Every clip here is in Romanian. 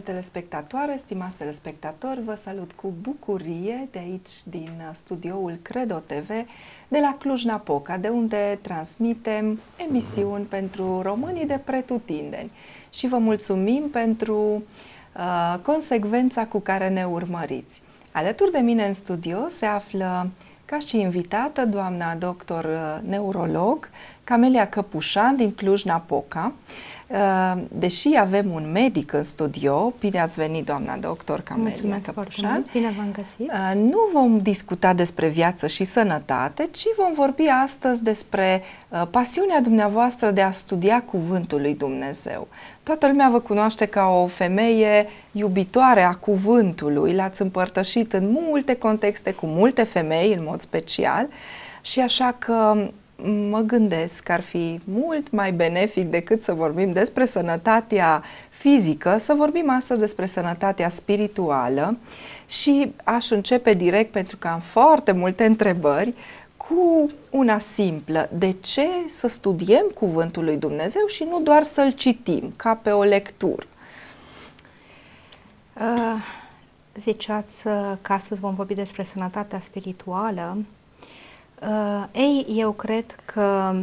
Stimate telespectatoare, stimați telespectatori, vă salut cu bucurie de aici din studioul Credo TV de la Cluj-Napoca, de unde transmitem emisiuni pentru românii de pretutindeni. Și vă mulțumim pentru uh, consecvența cu care ne urmăriți. Alături de mine în studio se află ca și invitată doamna doctor uh, neurolog Camelia Căpușan din Cluj-Napoca. Uh, deși avem un medic în studio, bine ați venit, doamna doctor Camelia Mulțumesc Căpușan. foarte mult, bine v-am găsit. Uh, nu vom discuta despre viață și sănătate, ci vom vorbi astăzi despre uh, pasiunea dumneavoastră de a studia Cuvântul lui Dumnezeu. Toată lumea vă cunoaște ca o femeie iubitoare a cuvântului, l-ați împărtășit în multe contexte cu multe femei, în mod special, și așa că mă gândesc că ar fi mult mai benefic decât să vorbim despre sănătatea fizică, să vorbim astăzi despre sănătatea spirituală și aș începe direct pentru că am foarte multe întrebări cu una simplă. De ce să studiem Cuvântul lui Dumnezeu și nu doar să-l citim ca pe o lectură? Uh, ziceați uh, că astăzi vom vorbi despre sănătatea spirituală. Uh, ei, eu cred că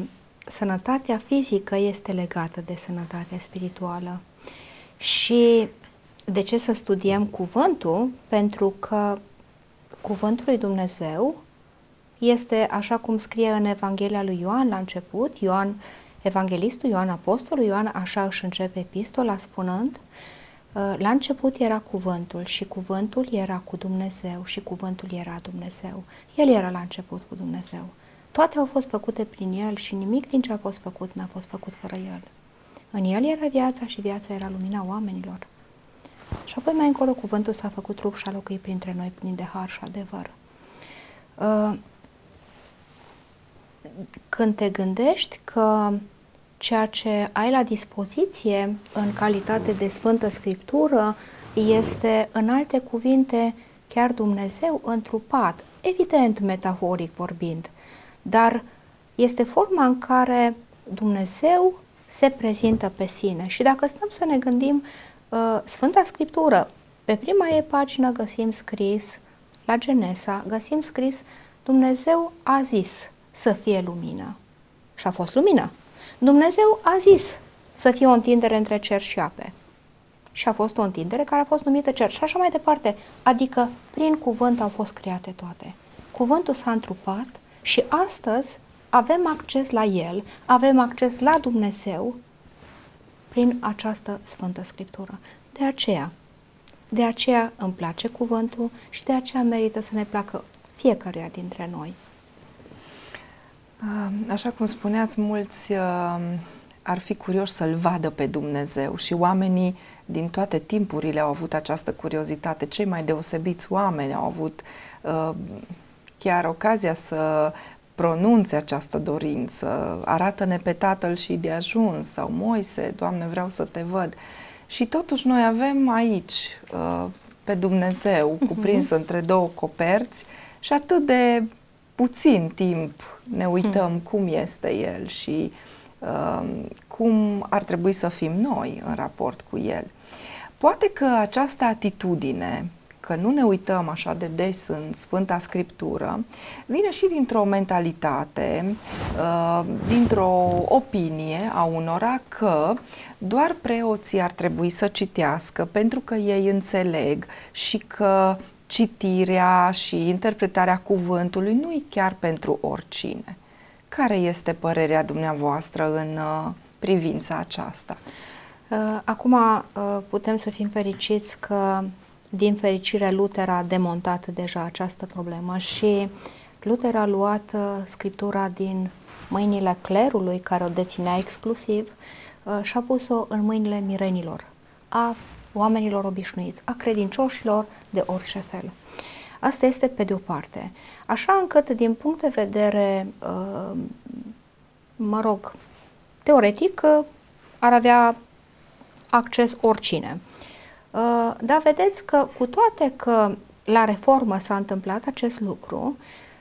sănătatea fizică este legată de sănătatea spirituală. Și de ce să studiem cuvântul? Pentru că cuvântul lui Dumnezeu este așa cum scrie în Evanghelia lui Ioan la început, Ioan, evanghelistul Ioan Apostolul, Ioan așa își începe epistola spunând Uh, la început era cuvântul și cuvântul era cu Dumnezeu și cuvântul era Dumnezeu. El era la început cu Dumnezeu. Toate au fost făcute prin El și nimic din ce a fost făcut n-a fost făcut fără El. În El era viața și viața era lumina oamenilor. Și apoi mai încolo cuvântul s-a făcut trup și a locuit printre noi plin de har și adevăr. Uh, când te gândești că ceea ce ai la dispoziție în calitate de Sfântă Scriptură este, în alte cuvinte, chiar Dumnezeu întrupat, evident metaforic vorbind, dar este forma în care Dumnezeu se prezintă pe sine. Și dacă stăm să ne gândim, uh, Sfânta Scriptură, pe prima ei pagină găsim scris, la Genesa, găsim scris, Dumnezeu a zis să fie lumină. Și a fost lumină. Dumnezeu a zis să fie o întindere între cer și ape. Și a fost o întindere care a fost numită cer și așa mai departe. Adică prin cuvânt au fost create toate. Cuvântul s-a întrupat și astăzi avem acces la el, avem acces la Dumnezeu prin această Sfântă Scriptură. De aceea, de aceea îmi place cuvântul și de aceea merită să ne placă fiecăruia dintre noi. Așa cum spuneați, mulți ar fi curioși să-L vadă pe Dumnezeu și oamenii din toate timpurile au avut această curiozitate. Cei mai deosebiți oameni au avut chiar ocazia să pronunțe această dorință. Arată-ne pe Tatăl și de ajuns sau Moise, Doamne, vreau să te văd. Și totuși noi avem aici pe Dumnezeu cuprins uh-huh. între două coperți și atât de puțin timp ne uităm hmm. cum este el și uh, cum ar trebui să fim noi în raport cu el. Poate că această atitudine, că nu ne uităm așa de des în Sfânta Scriptură, vine și dintr-o mentalitate, uh, dintr-o opinie a unora că doar preoții ar trebui să citească pentru că ei înțeleg și că citirea și interpretarea cuvântului nu e chiar pentru oricine. Care este părerea dumneavoastră în uh, privința aceasta? Uh, acum uh, putem să fim fericiți că din fericire Luther a demontat deja această problemă și Luther a luat scriptura din mâinile clerului care o deținea exclusiv și a pus-o în mâinile mirenilor. A oamenilor obișnuiți, a credincioșilor de orice fel. Asta este pe de o parte. Așa încât, din punct de vedere, uh, mă rog, teoretic, uh, ar avea acces oricine. Uh, dar vedeți că, cu toate că la reformă s-a întâmplat acest lucru,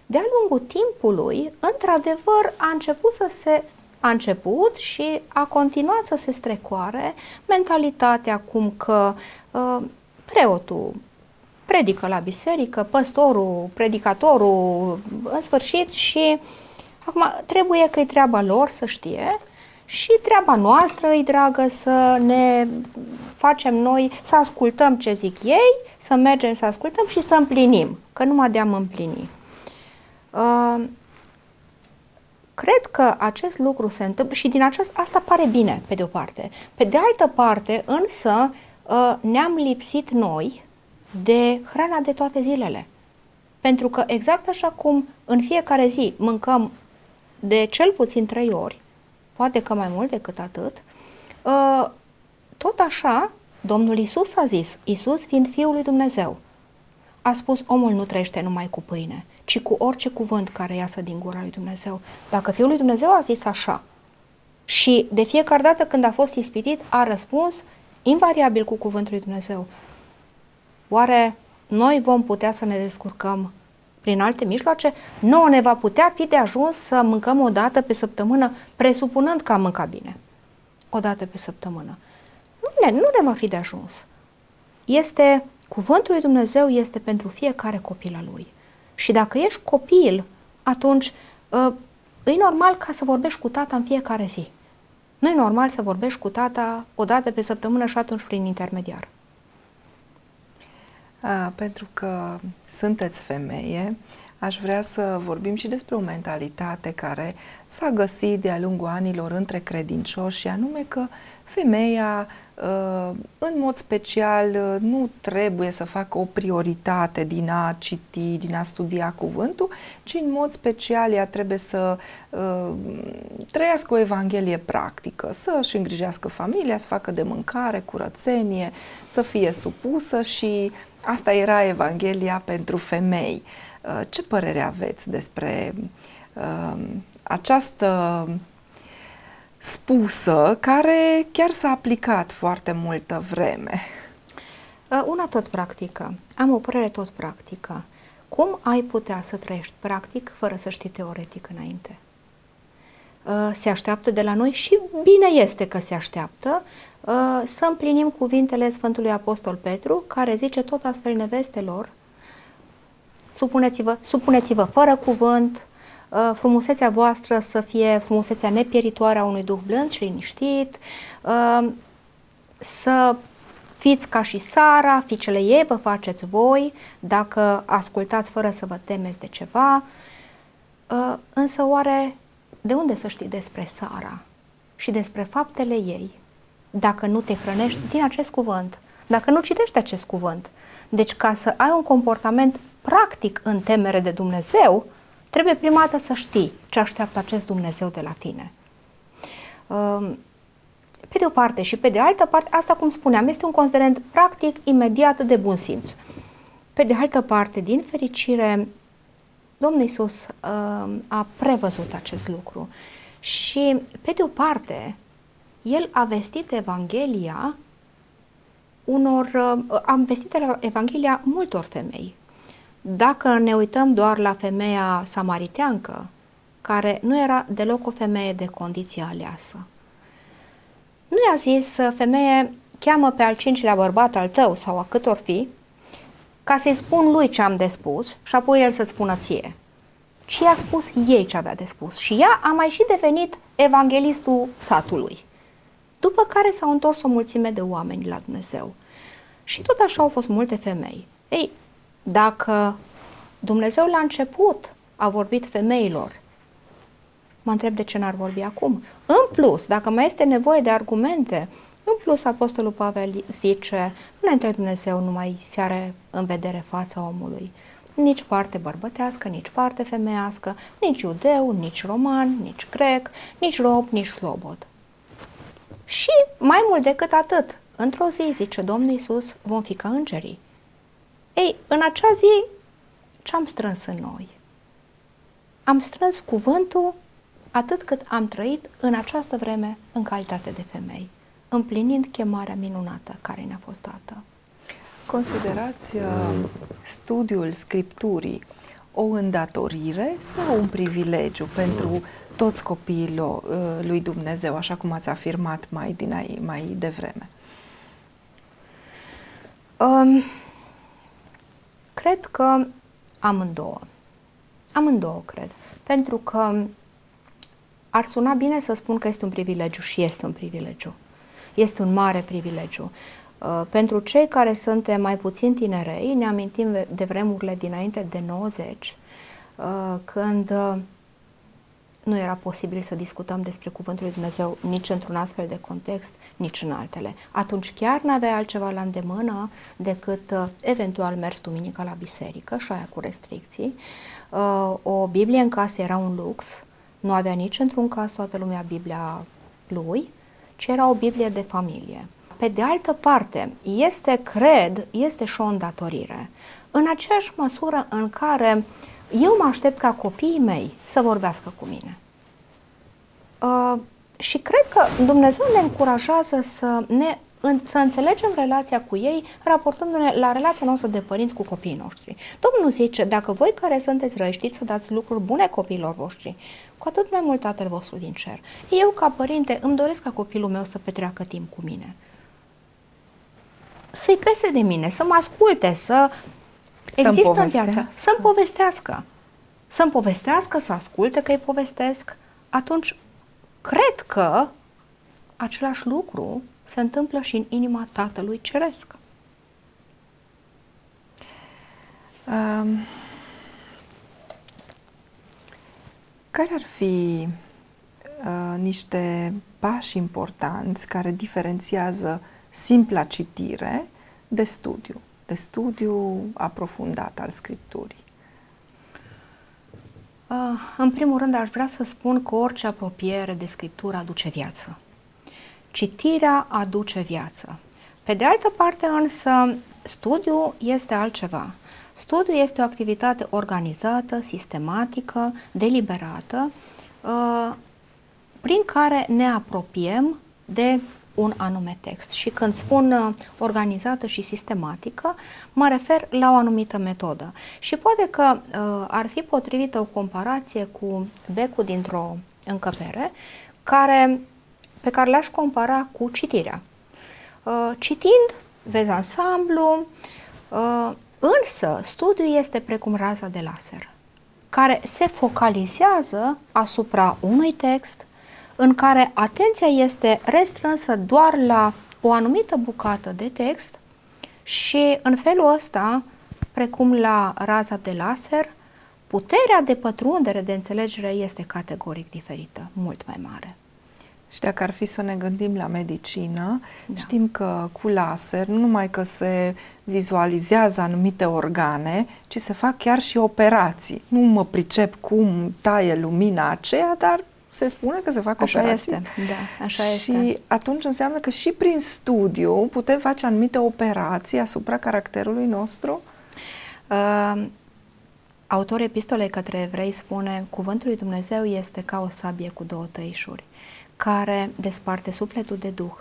de-a lungul timpului, într-adevăr, a început să se a început și a continuat să se strecoare mentalitatea acum că uh, preotul predică la biserică, păstorul, predicatorul, în sfârșit și acum trebuie că e treaba lor să știe și treaba noastră e dragă să ne facem noi, să ascultăm ce zic ei, să mergem să ascultăm și să împlinim, că numai de-am împlini. Uh, cred că acest lucru se întâmplă și din acest, asta pare bine, pe de o parte. Pe de altă parte, însă, uh, ne-am lipsit noi de hrana de toate zilele. Pentru că exact așa cum în fiecare zi mâncăm de cel puțin trei ori, poate că mai mult decât atât, uh, tot așa Domnul Isus a zis, Isus fiind Fiul lui Dumnezeu, a spus omul nu trăiește numai cu pâine, ci cu orice cuvânt care iasă din gura lui Dumnezeu. Dacă Fiul lui Dumnezeu a zis așa și de fiecare dată când a fost ispitit a răspuns invariabil cu cuvântul lui Dumnezeu, oare noi vom putea să ne descurcăm prin alte mijloace? Nu ne va putea fi de ajuns să mâncăm o dată pe săptămână, presupunând că am mâncat bine. O dată pe săptămână. Nu ne, nu ne va fi de ajuns. Este, cuvântul lui Dumnezeu este pentru fiecare copil al lui. Și dacă ești copil, atunci uh, e normal ca să vorbești cu tata în fiecare zi. Nu e normal să vorbești cu tata o dată pe săptămână și atunci prin intermediar. A, pentru că sunteți femeie, aș vrea să vorbim și despre o mentalitate care s-a găsit de-a lungul anilor între credincioși, și anume că femeia Uh, în mod special, uh, nu trebuie să facă o prioritate din a citi, din a studia cuvântul, ci în mod special ea trebuie să uh, trăiască o evanghelie practică, să își îngrijească familia, să facă de mâncare, curățenie, să fie supusă și asta era evanghelia pentru femei. Uh, ce părere aveți despre uh, această spusă care chiar s-a aplicat foarte multă vreme. Uh, una tot practică. Am o părere tot practică. Cum ai putea să trăiești practic fără să știi teoretic înainte? Uh, se așteaptă de la noi și bine este că se așteaptă uh, să împlinim cuvintele Sfântului Apostol Petru, care zice tot astfel nevestelor, supuneți-vă, supuneți-vă fără cuvânt, Uh, frumusețea voastră să fie frumusețea nepieritoare a unui duh blând și liniștit, uh, să fiți ca și Sara, fiicele ei vă faceți voi, dacă ascultați fără să vă temeți de ceva. Uh, însă oare de unde să știi despre Sara și despre faptele ei dacă nu te hrănești din acest cuvânt, dacă nu citești acest cuvânt? Deci ca să ai un comportament practic în temere de Dumnezeu, Trebuie prima dată să știi ce așteaptă acest Dumnezeu de la tine. Um, pe de o parte și pe de altă parte, asta cum spuneam, este un considerent practic, imediat, de bun simț. Pe de altă parte, din fericire, Domnul Iisus um, a prevăzut acest lucru și, pe de o parte, El a vestit Evanghelia unor, uh, a vestit Evanghelia multor femei, dacă ne uităm doar la femeia samariteancă, care nu era deloc o femeie de condiție aleasă, nu i-a zis, femeie, cheamă pe al cincilea bărbat al tău sau a cât or fi, ca să-i spun lui ce am de spus și apoi el să-ți spună ție. Ci i-a spus ei ce avea de spus și ea a mai și devenit evanghelistul satului. După care s-au întors o mulțime de oameni la Dumnezeu. Și tot așa au fost multe femei. Ei, dacă Dumnezeu la început a vorbit femeilor, mă întreb de ce n-ar vorbi acum. În plus, dacă mai este nevoie de argumente, în plus Apostolul Pavel zice, între Dumnezeu nu mai se are în vedere fața omului. Nici parte bărbătească, nici parte femeiască, nici iudeu, nici roman, nici grec, nici rob, nici slobod. Și mai mult decât atât, într-o zi, zice Domnul Iisus, vom fi ca îngerii. Ei, în acea zi, ce am strâns în noi? Am strâns cuvântul atât cât am trăit în această vreme în calitate de femei, împlinind chemarea minunată care ne-a fost dată. Considerați uh, studiul Scripturii o îndatorire sau un privilegiu pentru toți copiii uh, lui Dumnezeu, așa cum ați afirmat mai, din mai devreme? Um, cred că amândouă. Amândouă, cred. Pentru că ar suna bine să spun că este un privilegiu și este un privilegiu. Este un mare privilegiu. Uh, pentru cei care suntem mai puțin tinerei, ne amintim de vremurile dinainte de 90, uh, când uh, nu era posibil să discutăm despre Cuvântul lui Dumnezeu nici într-un astfel de context, nici în altele. Atunci chiar nu avea altceva la îndemână decât uh, eventual mers duminica la biserică și aia cu restricții. Uh, o Biblie în casă era un lux, nu avea nici într-un caz toată lumea Biblia lui, ci era o Biblie de familie. Pe de altă parte, este, cred, este și o îndatorire. În aceeași măsură în care uh, eu mă aștept ca copiii mei să vorbească cu mine. Uh, și cred că Dumnezeu ne încurajează să, ne, în, să înțelegem relația cu ei, raportându-ne la relația noastră de părinți cu copiii noștri. Domnul zice, dacă voi care sunteți răi știți să dați lucruri bune copiilor voștri, cu atât mai mult Tatăl vostru din cer. Eu, ca părinte, îmi doresc ca copilul meu să petreacă timp cu mine. Să-i pese de mine, să mă asculte, să Există în viață. Să-mi povestească. Să-mi povestească, să asculte că îi povestesc. Atunci, cred că același lucru se întâmplă și în inima Tatălui Ceresc. Um, care ar fi uh, niște pași importanți care diferențiază simpla citire de studiu? De studiu aprofundat al Scripturii? Uh, în primul rând, aș vrea să spun că orice apropiere de Scriptură aduce viață. Citirea aduce viață. Pe de altă parte, însă, studiul este altceva. Studiul este o activitate organizată, sistematică, deliberată, uh, prin care ne apropiem de un anume text. Și când spun uh, organizată și sistematică, mă refer la o anumită metodă. Și poate că uh, ar fi potrivită o comparație cu becul dintr-o încăpere, care, pe care le-aș compara cu citirea. Uh, citind, vezi ansamblu, uh, însă studiul este precum raza de laser, care se focalizează asupra unui text, în care atenția este restrânsă doar la o anumită bucată de text și în felul ăsta, precum la raza de laser, puterea de pătrundere, de înțelegere este categoric diferită, mult mai mare. Și dacă ar fi să ne gândim la medicină, da. știm că cu laser nu numai că se vizualizează anumite organe, ci se fac chiar și operații. Nu mă pricep cum taie lumina aceea, dar se spune că se fac așa operații. Este. Da, așa și este. atunci înseamnă că și prin studiu putem face anumite operații asupra caracterului nostru? Uh, autorul epistolei către evrei spune Cuvântul lui Dumnezeu este ca o sabie cu două tăișuri care desparte sufletul de duh,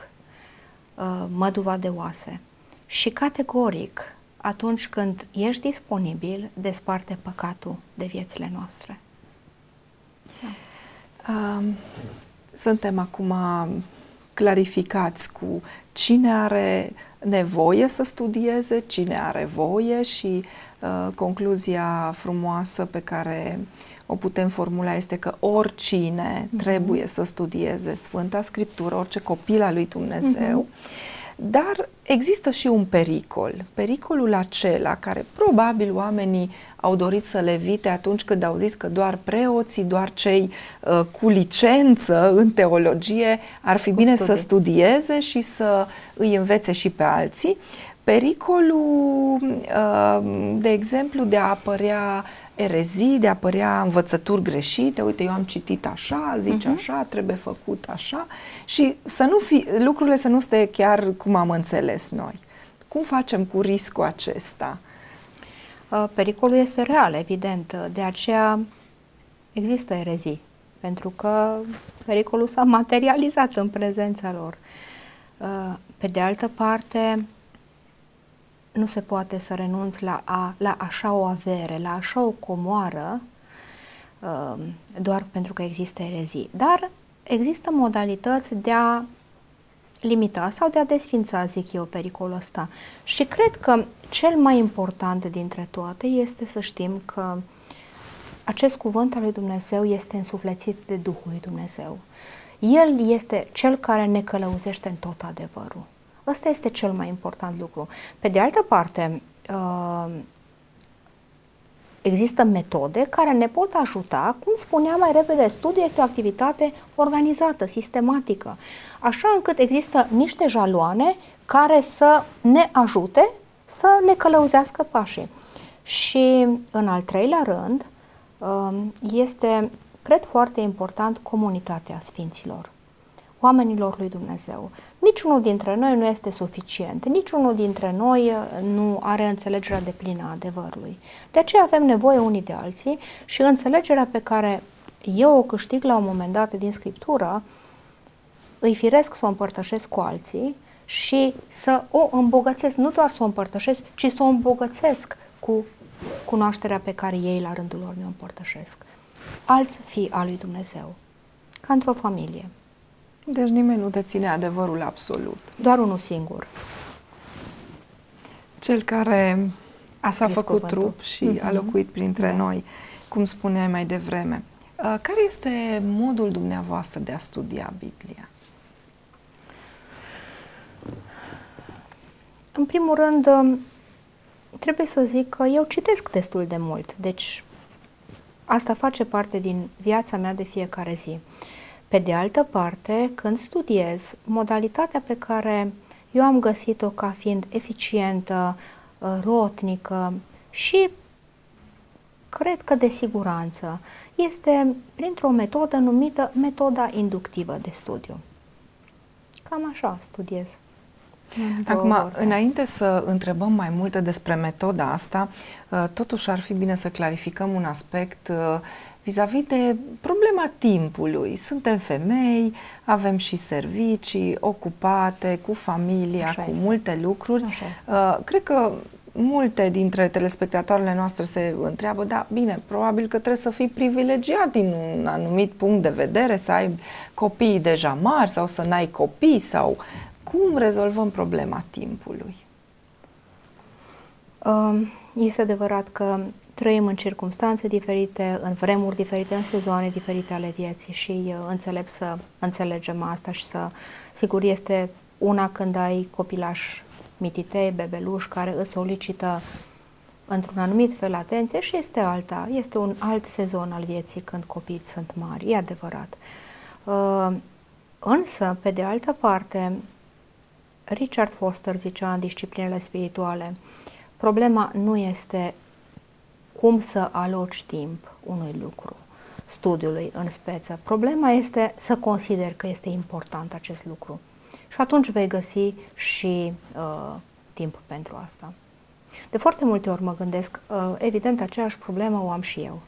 uh, măduva de oase și categoric atunci când ești disponibil, desparte păcatul de viețile noastre. Da. Suntem acum clarificați cu cine are nevoie să studieze, cine are voie și uh, concluzia frumoasă pe care o putem formula este că oricine mm-hmm. trebuie să studieze Sfânta Scriptură, orice copil al lui Dumnezeu. Mm-hmm dar există și un pericol. Pericolul acela care probabil oamenii au dorit să le evite atunci când au zis că doar preoții, doar cei uh, cu licență în teologie ar fi cu bine studii. să studieze și să îi învețe și pe alții. Pericolul, uh, de exemplu, de a apărea erezii, de a apărea învățături greșite, uite, eu am citit așa, zice uh-huh. așa, trebuie făcut așa și să nu fi, lucrurile să nu stea chiar cum am înțeles noi. Cum facem cu riscul acesta? Uh, pericolul este real, evident, de aceea există erezii, pentru că pericolul s-a materializat în prezența lor. Uh, pe de altă parte, nu se poate să renunți la, a, la așa o avere, la așa o comoară, uh, doar pentru că există erezii. Dar există modalități de a limita sau de a desfința, zic eu, pericolul ăsta. Și cred că cel mai important dintre toate este să știm că acest cuvânt al lui Dumnezeu este însuflețit de Duhul lui Dumnezeu. El este cel care ne călăuzește în tot adevărul. Ăsta este cel mai important lucru. Pe de altă parte, uh, există metode care ne pot ajuta, cum spuneam mai repede, studiul este o activitate organizată, sistematică, așa încât există niște jaloane care să ne ajute să ne călăuzească pașii. Și în al treilea rând, um, este, cred foarte important, comunitatea Sfinților, oamenilor lui Dumnezeu. Niciunul dintre noi nu este suficient, niciunul dintre noi uh, nu are înțelegerea de plină a adevărului. De aceea avem nevoie unii de alții și înțelegerea pe care eu o câștig la un moment dat din Scriptură, îi firesc să o împărtășesc cu alții și să o îmbogățesc, nu doar să o împărtășesc, ci să o îmbogățesc cu cunoașterea pe care ei la rândul lor mi-o împărtășesc. Alți fi al lui Dumnezeu, ca într-o familie. Deci nimeni nu deține adevărul absolut. Doar unul singur. Cel care a s-a făcut cuvântul. trup și uh-huh. a mhm. locuit printre da. noi, cum spuneai mai devreme. Uh, care este modul dumneavoastră de a studia Biblia? În primul rând, um, trebuie să zic că eu citesc destul de mult, deci asta face parte din viața mea de fiecare zi. Uh, pe de altă parte, când studiez, modalitatea pe care eu am găsit-o ca fiind eficientă, uh, rotnică și cred că de siguranță, este printr-o metodă numită metoda inductivă de studiu. Cam așa studiez. Acum, înainte să întrebăm mai multe despre metoda asta, uh, totuși ar fi bine să clarificăm un aspect uh, vis-a-vis de problema timpului. Suntem femei, avem și servicii ocupate, cu familia, Așa cu este. multe lucruri. Așa este. Uh, cred că multe dintre telespectatoarele noastre se întreabă, da, bine, probabil că trebuie să fii privilegiat din un anumit punct de vedere, să ai copii deja mari sau să n-ai copii sau cum rezolvăm problema timpului? Um, este adevărat că trăim în circunstanțe diferite, în vremuri diferite, în sezoane diferite ale vieții și uh, înțeleg să înțelegem asta și să, sigur, este una când ai copilaș mititei, bebeluș, care îți solicită într-un anumit fel atenție și este alta, este un alt sezon al vieții când copiii sunt mari, e adevărat. Uh, însă, pe de altă parte, Richard Foster zicea în disciplinele spirituale, problema nu este cum să aloci timp unui lucru, studiului în speță. Problema este să consider că este important acest lucru și atunci vei găsi și uh, timp pentru asta. De foarte multe ori mă gândesc, uh, evident, aceeași problemă o am și eu,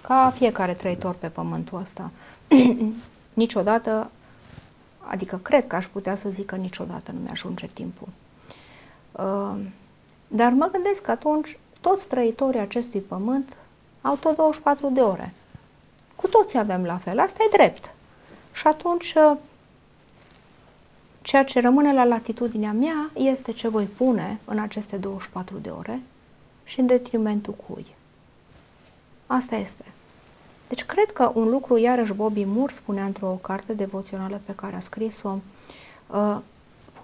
ca fiecare trăitor pe pământul ăsta. niciodată, adică cred că aș putea să zic că niciodată nu mi-ajunge timpul. Uh, dar mă gândesc că atunci toți trăitorii acestui pământ au tot 24 de ore. Cu toții avem la fel, asta e drept. Și atunci, uh, ceea ce rămâne la latitudinea mea este ce voi pune în aceste 24 de ore și în detrimentul cui. Asta este. Deci cred că un lucru, iarăși Bobby Moore spunea într-o carte devoțională pe care a scris-o, uh,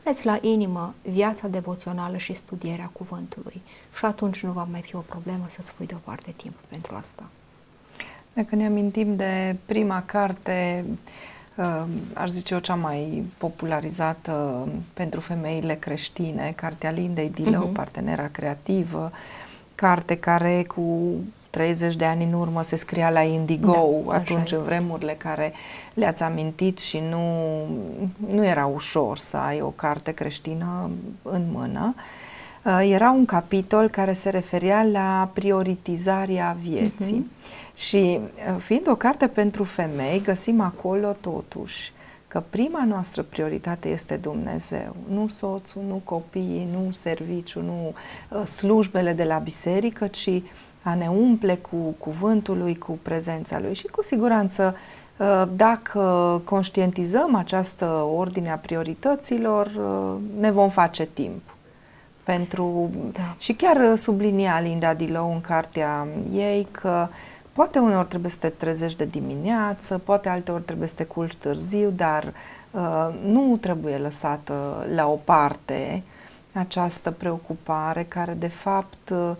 puneți la inimă viața devoțională și studierea cuvântului și atunci nu va mai fi o problemă să-ți pui deoparte timp pentru asta. Dacă ne amintim de prima carte, uh, aș zice eu cea mai popularizată pentru femeile creștine, cartea Lindei Dilău, uh-huh. Partenera Creativă, carte care cu 30 de ani în urmă se scria la Indigo, da, atunci în vremurile care le-ați amintit și nu, nu era ușor să ai o carte creștină în mână. Uh, era un capitol care se referea la prioritizarea vieții. Uh-huh. Și uh, fiind o carte pentru femei, găsim acolo totuși că prima noastră prioritate este Dumnezeu, nu soțul, nu copiii, nu serviciu, nu uh, slujbele de la biserică, ci a ne umple cu cuvântul lui, cu prezența lui și cu siguranță uh, dacă conștientizăm această ordine a priorităților, uh, ne vom face timp pentru... Da. Și chiar sublinia Linda Dilou în cartea ei că poate uneori trebuie să te trezești de dimineață, poate alteori trebuie să te culci târziu, dar uh, nu trebuie lăsată la o parte această preocupare care de fapt uh,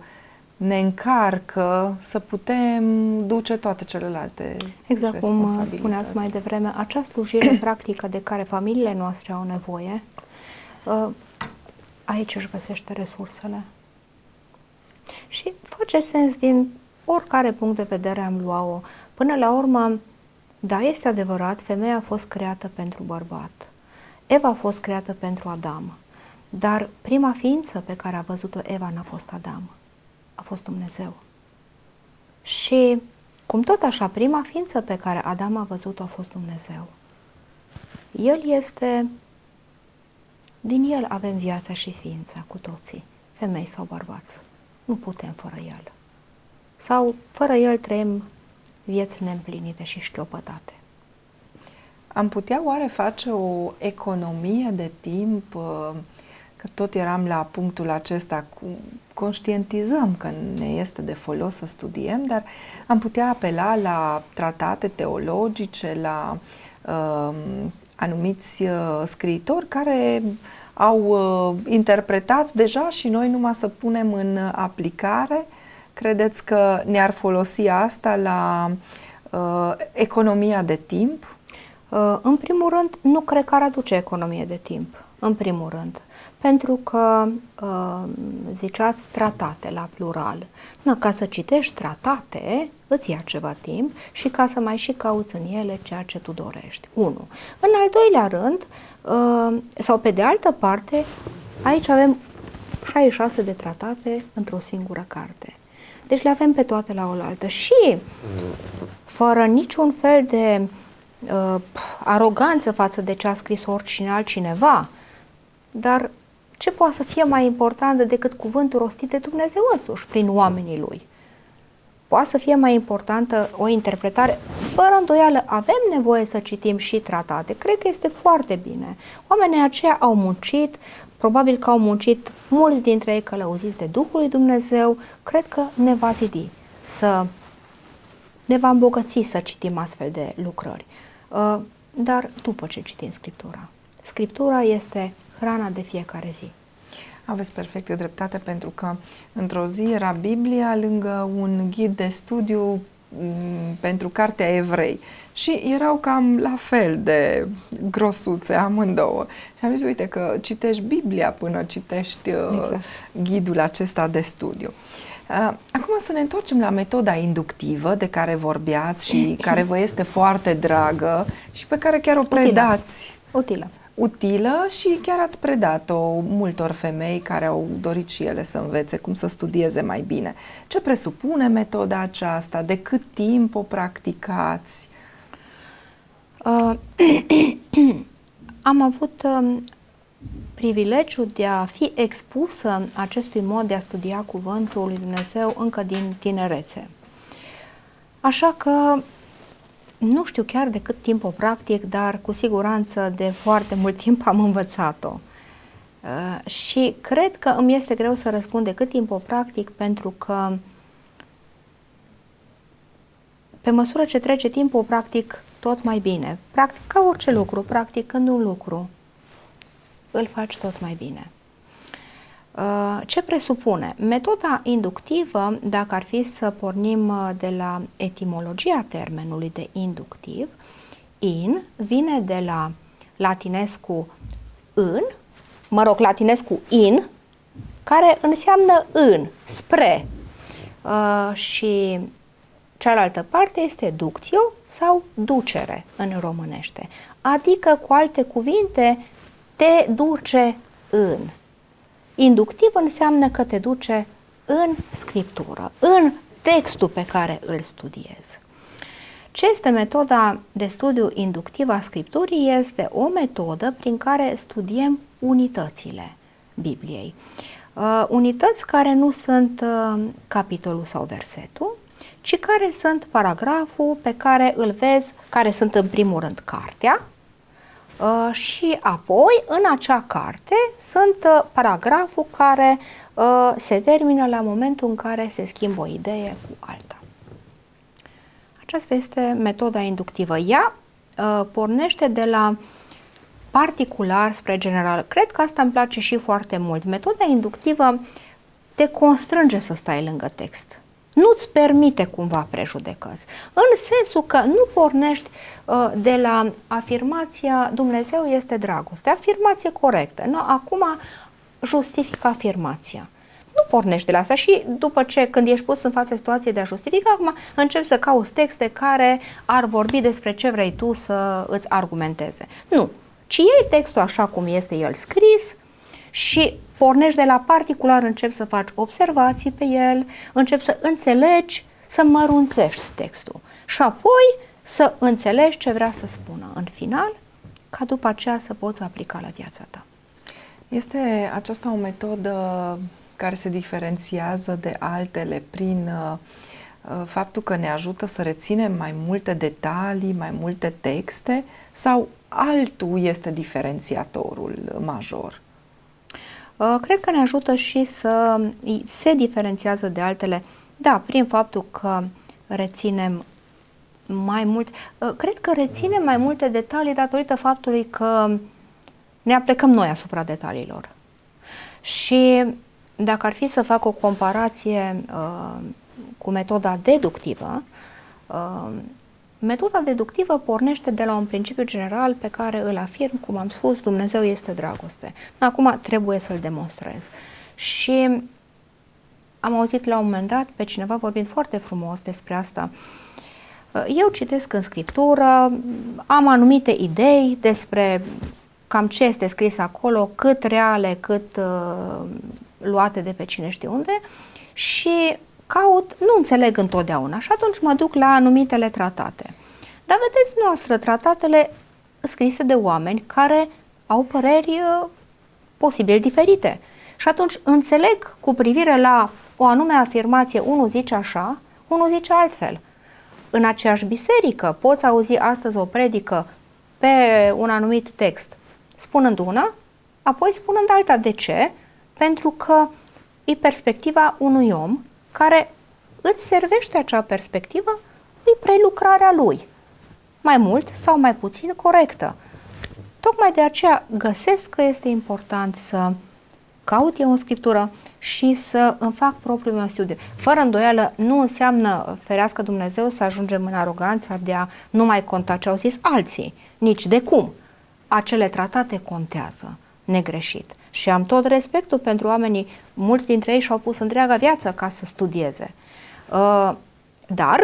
ne încarcă să putem duce toate celelalte Exact cum spuneați mai devreme, acea slujire practică de care familiile noastre au nevoie, uh, aici își găsește resursele. Și face sens din oricare punct de vedere am luat-o. Până la urmă, da, este adevărat, femeia a fost creată pentru bărbat. Eva a fost creată pentru Adam. Dar prima ființă pe care a văzut-o Eva n-a fost Adam, a fost Dumnezeu. Și cum tot așa, prima ființă pe care Adam a văzut-o a fost Dumnezeu. El este din el avem viața și ființa cu toții, femei sau bărbați. Nu putem fără el. Sau fără el trăim vieți neîmplinite și șchiopătate. Am putea oare face o economie de timp, uh, că tot eram la punctul acesta, cu, conștientizăm că ne este de folos să studiem, dar am putea apela la tratate teologice, la uh, anumiți uh, scriitori care au uh, interpretat deja și noi numai să punem în aplicare. Credeți că ne-ar folosi asta la uh, economia de timp? Uh, în primul rând, nu cred că ar aduce economie de timp, în primul rând pentru că uh, ziceați tratate la plural. Na, ca să citești tratate, îți ia ceva timp și ca să mai și cauți în ele ceea ce tu dorești. Unu. În al doilea rând, uh, sau pe de altă parte, aici avem 66 de tratate într-o singură carte. Deci le avem pe toate la oaltă și fără niciun fel de uh, aroganță față de ce a scris oricine altcineva, dar ce poate să fie mai important decât cuvântul rostit de Dumnezeu însuși prin oamenii lui? Poate să fie mai importantă o interpretare. Fără îndoială, avem nevoie să citim și tratate. Cred că este foarte bine. Oamenii aceia au muncit, probabil că au muncit mulți dintre ei călăuziți de Duhul lui Dumnezeu. Cred că ne va zidi să ne va îmbogăți să citim astfel de lucrări. Uh, dar după ce citim Scriptura. Scriptura este hrana de fiecare zi. Aveți perfectă dreptate pentru că într-o zi era Biblia lângă un ghid de studiu mm, pentru cartea evrei și erau cam la fel de grosuțe amândouă. Și am zis, uite că citești Biblia până citești uh, exact. ghidul acesta de studiu. Uh, acum să ne întoarcem la metoda inductivă de care vorbeați și care vă este foarte dragă și pe care chiar o predați. Utilă. Utilă utilă și chiar ați predat-o multor femei care au dorit și ele să învețe cum să studieze mai bine. Ce presupune metoda aceasta? De cât timp o practicați? Uh, am avut uh, privilegiul de a fi expusă acestui mod de a studia cuvântul lui Dumnezeu încă din tinerețe. Așa că nu știu chiar de cât timp o practic, dar cu siguranță de foarte mult timp am învățat-o. Uh, și cred că îmi este greu să răspund de cât timp o practic pentru că pe măsură ce trece timpul o practic tot mai bine. Practic ca orice lucru, practicând un lucru, îl faci tot mai bine. Uh, ce presupune? Metoda inductivă, dacă ar fi să pornim uh, de la etimologia termenului de inductiv, in vine de la latinescu în, mă rog, latinescu in, care înseamnă în, spre. Uh, și cealaltă parte este ductio sau ducere în românește. Adică, cu alte cuvinte, te duce în. Inductiv înseamnă că te duce în scriptură, în textul pe care îl studiezi. Ce este metoda de studiu inductiv a Scripturii? Este o metodă prin care studiem unitățile Bibliei. Uh, unități care nu sunt uh, capitolul sau versetul, ci care sunt paragraful pe care îl vezi, care sunt în primul rând cartea, uh, și apoi în acea carte sunt uh, paragraful care uh, se termină la momentul în care se schimbă o idee cu alta. Aceasta este metoda inductivă. Ea uh, pornește de la particular spre general. Cred că asta îmi place și foarte mult. Metoda inductivă te constrânge să stai lângă text. Nu-ți permite cumva prejudecăți. În sensul că nu pornești uh, de la afirmația Dumnezeu este dragoste. Afirmație corectă. Nu, acum justifică afirmația. Nu pornești de la asta și după ce, când ești pus în fața situației de a justifica, acum începi să cauți texte care ar vorbi despre ce vrei tu să îți argumenteze. Nu, ci iei textul așa cum este el scris și pornești de la particular, începi să faci observații pe el, începi să înțelegi, să mărunțești textul și apoi să înțelegi ce vrea să spună în final, ca după aceea să poți aplica la viața ta. Este aceasta o metodă care se diferențiază de altele prin uh, uh, faptul că ne ajută să reținem mai multe detalii, mai multe texte sau altul este diferențiatorul major? Uh, cred că ne ajută și să se diferențiază de altele, da, prin faptul că reținem mai mult, cred că reținem mai multe detalii datorită faptului că ne aplecăm noi asupra detaliilor. Și dacă ar fi să fac o comparație uh, cu metoda deductivă, uh, metoda deductivă pornește de la un principiu general pe care îl afirm, cum am spus, Dumnezeu este dragoste. Acum trebuie să-l demonstrez. Și am auzit la un moment dat pe cineva vorbind foarte frumos despre asta. Uh, eu citesc în scriptură, am anumite idei despre cam ce este scris acolo, cât reale, cât uh, luate de pe cine știe unde și caut, nu înțeleg întotdeauna și atunci mă duc la anumitele tratate. Dar vedeți noastră, tratatele scrise de oameni care au păreri uh, posibil diferite. Și atunci înțeleg cu privire la o anume afirmație, unul zice așa, unul zice altfel. În aceeași biserică poți auzi astăzi o predică pe un anumit text, spunând una, apoi spunând alta. De ce? pentru că e perspectiva unui om care îți servește acea perspectivă, e prelucrarea lui, mai mult sau mai puțin corectă. Tocmai de aceea găsesc că este important să caut eu în scriptură și să îmi fac propriul meu studiu. Fără îndoială, nu înseamnă, ferească Dumnezeu, să ajungem în aroganța de a nu mai conta ce au zis alții. Nici de cum. Acele tratate contează, negreșit. Și am tot respectul pentru oamenii, mulți dintre ei și-au pus întreaga viață ca să studieze. Uh, dar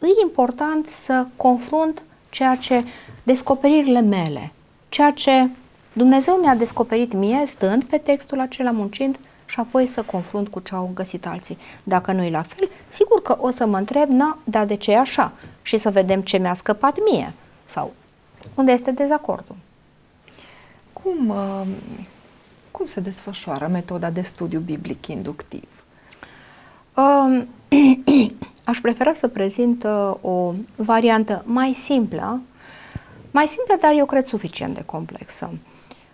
e important să confrunt ceea ce descoperirile mele, ceea ce Dumnezeu mi-a descoperit mie stând pe textul acela muncind și apoi să confrunt cu ce au găsit alții. Dacă nu e la fel, sigur că o să mă întreb, na, dar de ce e așa? Și să vedem ce mi-a scăpat mie sau unde este dezacordul. Cum, uh, cum se desfășoară metoda de studiu biblic inductiv? Um, aș prefera să prezint uh, o variantă mai simplă, mai simplă, dar eu cred suficient de complexă.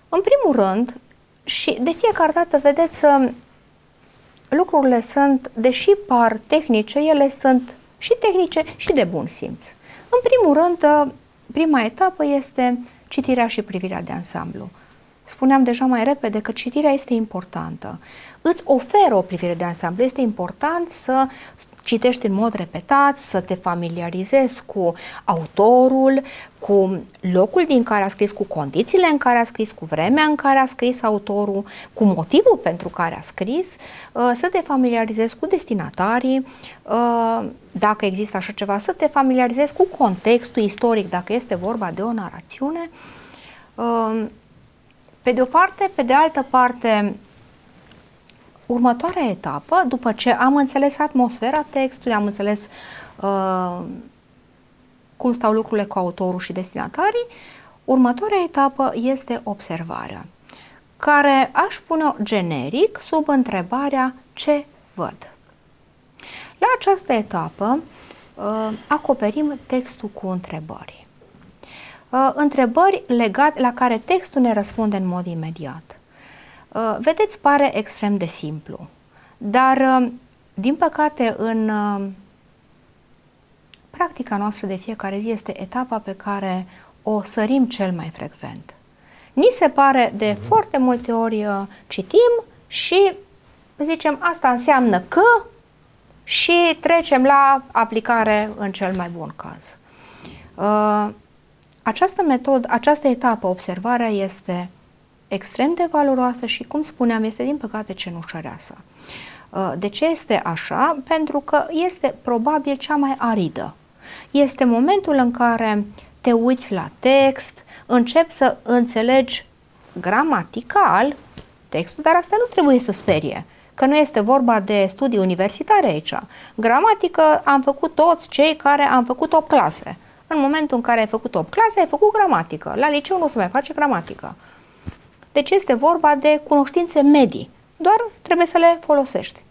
În primul rând, și de fiecare dată, vedeți, uh, lucrurile sunt, deși par tehnice, ele sunt și tehnice și de bun simț. În primul rând, uh, prima etapă este citirea și privirea de ansamblu. Spuneam deja mai repede că citirea este importantă. Îți oferă o privire de ansamblu. Este important să citești în mod repetat, să te familiarizezi cu autorul, cu locul din care a scris, cu condițiile în care a scris, cu vremea în care a scris autorul, cu motivul pentru care a scris, uh, să te familiarizezi cu destinatarii, uh, dacă există așa ceva, să te familiarizezi cu contextul istoric, dacă este vorba de o narațiune. Uh, pe de o parte, pe de altă parte, următoarea etapă, după ce am înțeles atmosfera textului, am înțeles uh, cum stau lucrurile cu autorul și destinatarii, următoarea etapă este observarea, care aș pune generic sub întrebarea ce văd. La această etapă uh, acoperim textul cu întrebări. Uh, întrebări legate la care textul ne răspunde în mod imediat. Uh, vedeți, pare extrem de simplu, dar din păcate în practica noastră de fiecare zi este etapa pe care o sărim cel mai frecvent. Ni se pare de mm-hmm. foarte multe ori citim și zicem asta înseamnă că și trecem la aplicare în cel mai bun caz. Uh, această metodă, această etapă, observarea, este extrem de valoroasă și, cum spuneam, este din păcate cenușăreasă. Uh, de ce este așa? Pentru că este probabil cea mai aridă. Este momentul în care te uiți la text, începi să înțelegi gramatical textul, dar asta nu trebuie să sperie că nu este vorba de studii universitare aici. Gramatică am făcut toți cei care am făcut 8 clase. În momentul în care ai făcut 8 clase, ai făcut gramatică. La liceu nu se mai face gramatică. Deci este vorba de cunoștințe medii. Doar trebuie să le folosești.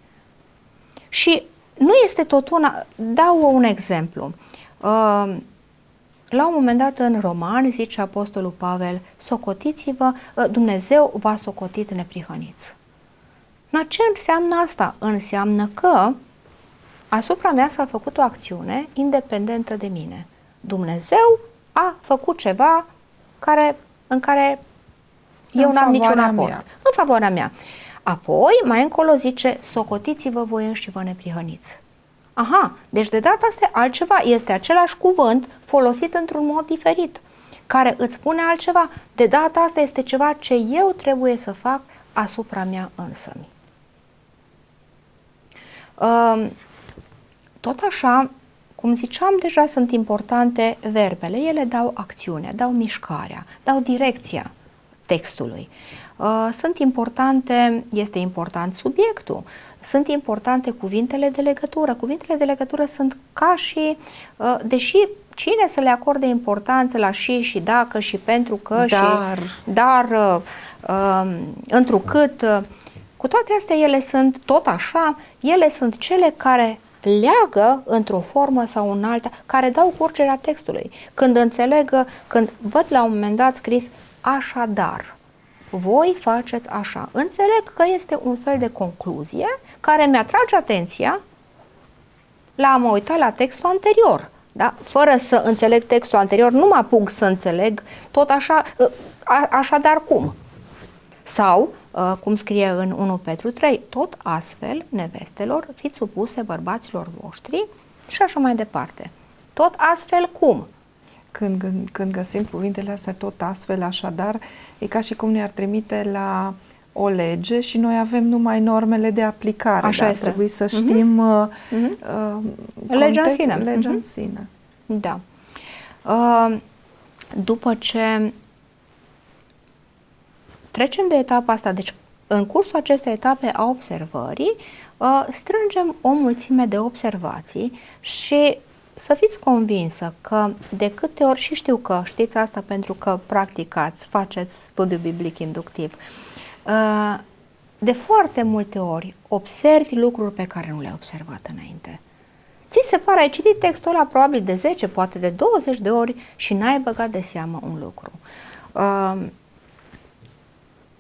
Și nu este tot una... Dau un exemplu. Uh, la un moment dat în roman zice Apostolul Pavel, socotiți-vă, uh, Dumnezeu v-a socotit neprihăniți. Dar ce înseamnă asta? Înseamnă că asupra mea s-a făcut o acțiune independentă de mine. Dumnezeu a făcut ceva care, în care eu n-am niciun aport. Mea. În favoarea mea. Apoi, mai încolo zice, socotiți-vă voi înși vă neprihăniți. Aha, deci de data asta altceva. Este același cuvânt folosit într-un mod diferit, care îți spune altceva. De data asta este ceva ce eu trebuie să fac asupra mea însămi. Tot așa, cum ziceam, deja sunt importante verbele. Ele dau acțiune, dau mișcarea, dau direcția textului. Sunt importante, este important subiectul, sunt importante cuvintele de legătură. Cuvintele de legătură sunt ca și, deși cine să le acorde importanță la și și dacă și pentru că dar. și dar, întrucât, cu toate astea, ele sunt tot așa, ele sunt cele care leagă într-o formă sau în alta, care dau curgerea textului. Când înțeleg, când văd la un moment dat scris așadar, voi faceți așa. Înțeleg că este un fel de concluzie care mi-atrage atenția la a mă uita la textul anterior. Da? Fără să înțeleg textul anterior, nu mă apuc să înțeleg tot așa, a, așadar cum. Sau Uh, cum scrie în 1 Petru 3, tot astfel, nevestelor, fiți supuse bărbaților voștri și așa mai departe. Tot astfel cum? Când, când, când găsim cuvintele astea tot astfel, așadar, e ca și cum ne-ar trimite la o lege și noi avem numai normele de aplicare. Așa dar este. Trebuie să mhm. știm uh-huh. Uh, legea în sine. Legea uh-huh. în sine. Da. Uh, după ce Trecem de etapa asta, deci în cursul acestei etape a observării uh, strângem o mulțime de observații și să fiți convinsă că de câte ori, și știu că știți asta pentru că practicați, faceți studiu biblic inductiv, uh, de foarte multe ori observi lucruri pe care nu le-ai observat înainte. Ți se pare, ai citit textul ăla probabil de 10, poate de 20 de ori și n-ai băgat de seamă un lucru.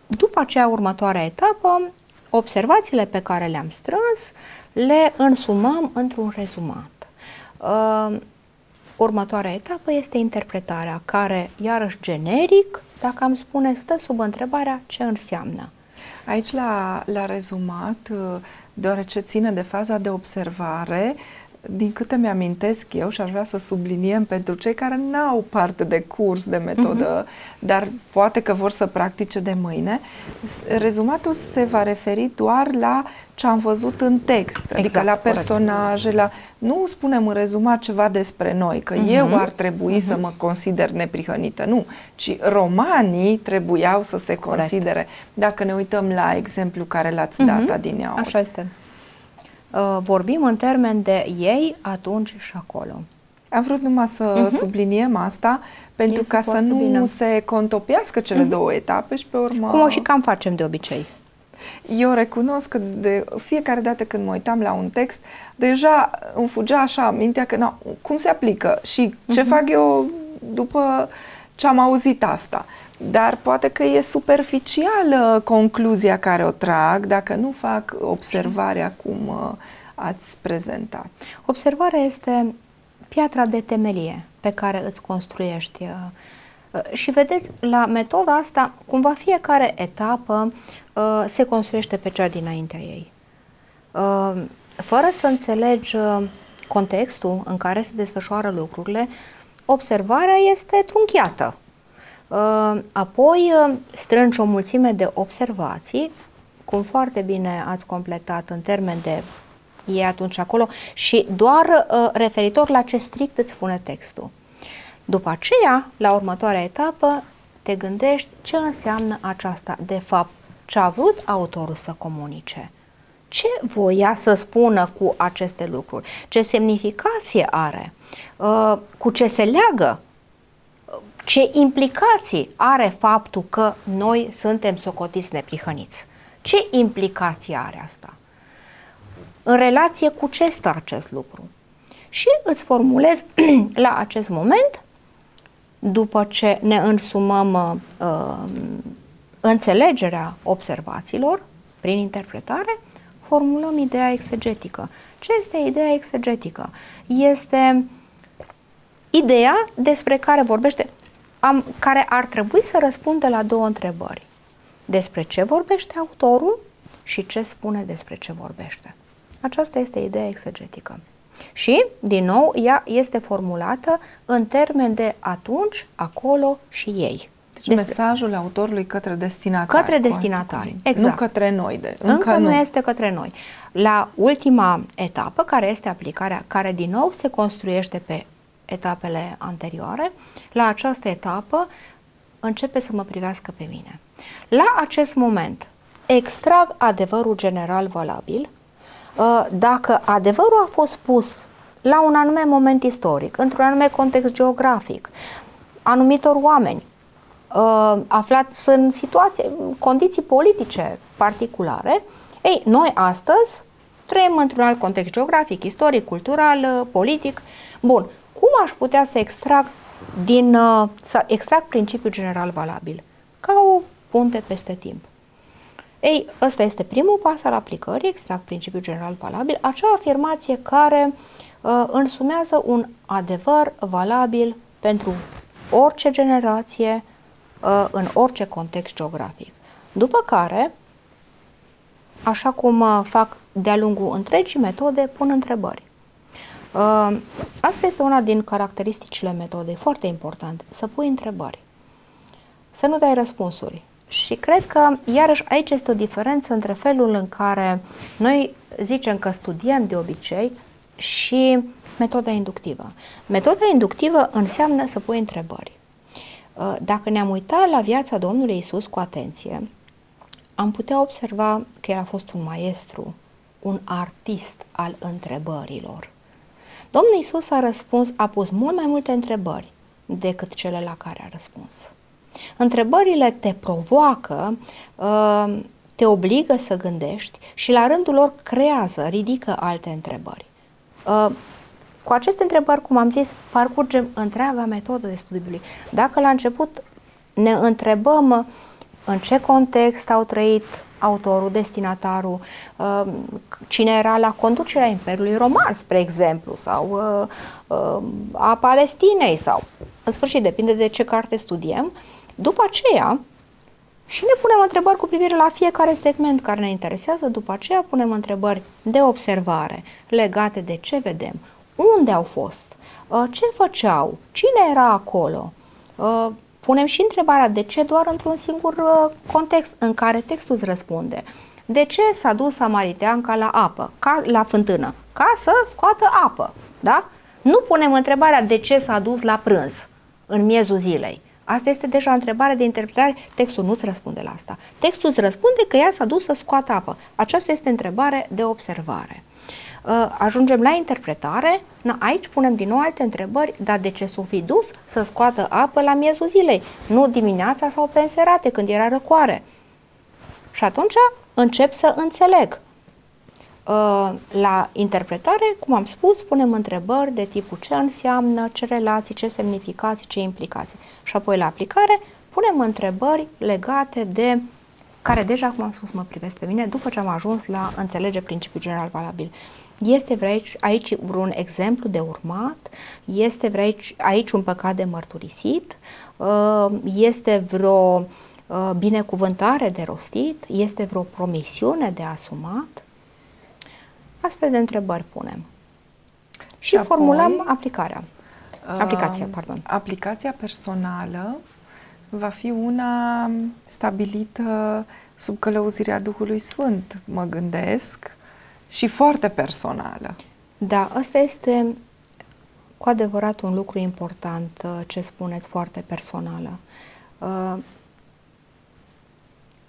Uh, după aceea, următoarea etapă, observațiile pe care le-am strâns le însumăm într-un rezumat. Uh, următoarea etapă este interpretarea, care, iarăși generic, dacă am spune, stă sub întrebarea ce înseamnă. Aici, la, la rezumat, uh, deoarece ține de faza de observare, din câte mi-amintesc eu și aș vrea să subliniem pentru cei care n-au parte de curs de metodă, uh-huh. dar poate că vor să practice de mâine, rezumatul se va referi doar la ce am văzut în text, exact, adică la personaje, la... Nu spunem în rezumat ceva despre noi, că uh-huh. eu ar trebui uh-huh. să mă consider neprihănită, nu, ci romanii trebuiau să se corect. considere. Dacă ne uităm la exemplu care l-ați uh-huh. dat adineauri. Așa este. Uh, vorbim în termen de ei atunci și acolo. Am vrut numai să uh-huh. subliniem asta, pentru este ca să nu bine. se contopiască cele uh-huh. două etape și pe urmă... Cum o și cam facem de obicei. Eu recunosc că de fiecare dată când mă uitam la un text, deja îmi fugea așa mintea că na, cum se aplică și ce uh-huh. fac eu după ce am auzit asta. Dar poate că e superficială concluzia care o trag dacă nu fac observarea cum uh, ați prezentat. Observarea este piatra de temelie pe care îți construiești uh, uh, și vedeți, la metoda asta, cumva fiecare etapă uh, se construiește pe cea dinaintea ei. Uh, fără să înțelegi uh, contextul în care se desfășoară lucrurile, observarea este trunchiată. Uh, apoi uh, strângi o mulțime de observații, cum foarte bine ați completat în termen de e atunci acolo și doar uh, referitor la ce strict îți spune textul. După aceea, la următoarea etapă, te gândești ce înseamnă aceasta de fapt, ce a vrut autorul să comunice. Ce voia să spună cu aceste lucruri? Ce semnificație are? Uh, cu ce se leagă? Ce implicații are faptul că noi suntem socotiți neprihăniți? Ce implicații are asta? În relație cu ce stă acest lucru? Și îți formulez la acest moment, după ce ne însumăm uh, înțelegerea observațiilor prin interpretare, formulăm ideea exegetică. Ce este ideea exegetică? Este ideea despre care vorbește, am, care ar trebui să răspundă la două întrebări. Despre ce vorbește autorul și ce spune despre ce vorbește. Aceasta este ideea exegetică. Și, din nou, ea este formulată în termen de atunci, acolo și ei. Deci Despre... mesajul autorului către destinatari. Către destinatari, exact. Nu către noi. De, încă, încă nu. nu este către noi. La ultima etapă, care este aplicarea, care din nou se construiește pe etapele anterioare, la această etapă începe să mă privească pe mine. La acest moment extrag adevărul general valabil, Uh, dacă adevărul a fost spus la un anume moment istoric, într-un anume context geografic, anumitor oameni uh, aflați în situații, condiții politice particulare, ei, noi astăzi trăim într-un alt context geografic, istoric, cultural, uh, politic. Bun, cum aș putea să extrag din, să extrag principiul general valabil? Ca o punte peste timp. Ei, ăsta este primul pas al aplicării, extract principiul general valabil, acea afirmație care uh, însumează un adevăr valabil pentru orice generație, uh, în orice context geografic. După care, așa cum uh, fac de-a lungul întregii metode, pun întrebări. Uh, asta este una din caracteristicile metodei, foarte important, să pui întrebări. Să nu dai răspunsuri, și cred că, iarăși, aici este o diferență între felul în care noi zicem că studiem de obicei și metoda inductivă. Metoda inductivă înseamnă să pui întrebări. Uh, dacă ne-am uitat la viața Domnului Isus cu atenție, am putea observa că el a fost un maestru, un artist al întrebărilor. Domnul Isus a răspuns, a pus mult mai multe întrebări decât cele la care a răspuns. Întrebările te provoacă, uh, te obligă să gândești și la rândul lor creează, ridică alte întrebări. Uh, cu aceste întrebări, cum am zis, parcurgem întreaga metodă de studiu Dacă la început ne întrebăm în ce context au trăit autorul, destinatarul, uh, cine era la conducerea Imperiului Roman, spre exemplu, sau a Palestinei, sau în sfârșit, depinde de ce carte studiem, după aceea, și ne punem întrebări cu privire la fiecare segment care ne interesează, după aceea punem întrebări de observare legate de ce vedem, unde au fost, uh, ce făceau, cine era acolo. Uh, punem și întrebarea de ce doar într-un singur uh, context în care textul îți răspunde. De ce s-a dus Samariteanca la apă, ca, la fântână? Ca să scoată apă, da? Nu punem întrebarea de ce s-a dus la prânz în miezul zilei. Asta este deja întrebare de interpretare. Textul nu-ți răspunde la asta. Textul îți răspunde că ea s-a dus să scoată apă. Aceasta este întrebare de observare. Uh, ajungem la interpretare, na, aici punem din nou alte întrebări, dar de ce s-o fi dus să scoată apă la miezul zilei, nu dimineața sau pe înserate, când era răcoare? Și atunci încep să înțeleg. Uh, la interpretare, cum am spus, punem întrebări de tipul ce înseamnă, ce relații, ce semnificații, ce implicații. Și apoi la aplicare punem întrebări legate de care deja, cum am spus, mă privesc pe mine după ce am ajuns la înțelege principiul general valabil. Este vreo aici, aici vreun exemplu de urmat? Este vreo aici, aici un păcat de mărturisit? Uh, este vreo uh, binecuvântare de rostit? Este vreo promisiune de asumat? Astfel de întrebări punem. Și, și formulăm apoi, aplicarea. Aplicația, uh, pardon. Aplicația personală va fi una stabilită sub călăuzirea Duhului Sfânt, mă gândesc, și foarte personală. Da, asta este cu adevărat un lucru important uh, ce spuneți, foarte personală. Uh,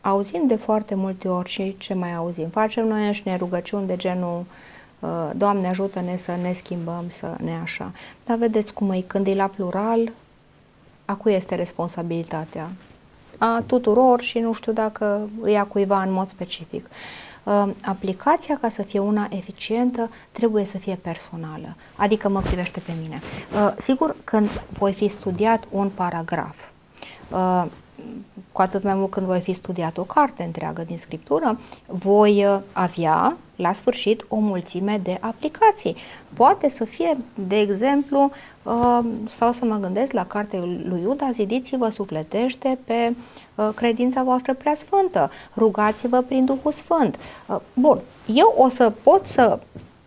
auzim de foarte multe ori și ce mai auzim? Facem noi ne rugăciuni de genul uh, Doamne ajută-ne să ne schimbăm, să ne așa. Dar vedeți cum e, când e la plural, a cui este responsabilitatea? A tuturor și nu știu dacă îi a cuiva în mod specific. Uh, aplicația, ca să fie una eficientă, trebuie să fie personală, adică mă privește pe mine. Uh, sigur, când voi fi studiat un paragraf, uh, cu atât mai mult când voi fi studiat o carte întreagă din scriptură, voi uh, avea la sfârșit o mulțime de aplicații. Poate să fie, de exemplu, uh, sau să mă gândesc la cartea lui Iuda, zidiți-vă sufletește pe uh, credința voastră prea sfântă, rugați-vă prin Duhul Sfânt. Bun, eu o să pot să